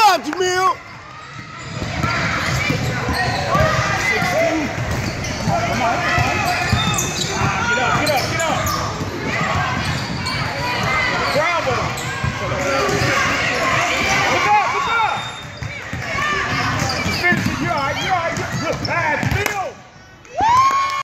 Judge.